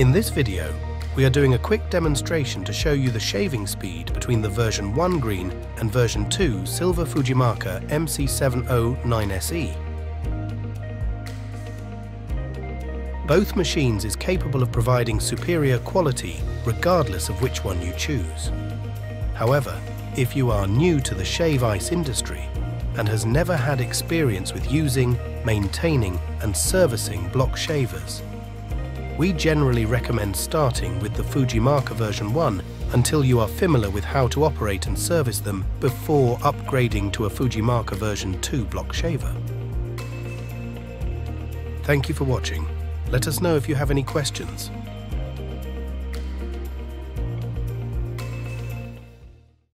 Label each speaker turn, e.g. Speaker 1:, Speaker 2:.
Speaker 1: In this video, we are doing a quick demonstration to show you the shaving speed between the version 1 green and version 2 Silver Fujimarca MC709SE. Both machines is capable of providing superior quality regardless of which one you choose. However, if you are new to the shave ice industry and has never had experience with using, maintaining and servicing block shavers, we generally recommend starting with the Fujimarca version 1 until you are familiar with how to operate and service them before upgrading to a Fujimarca version 2 block shaver. Thank you for watching. Let us know if you have any questions.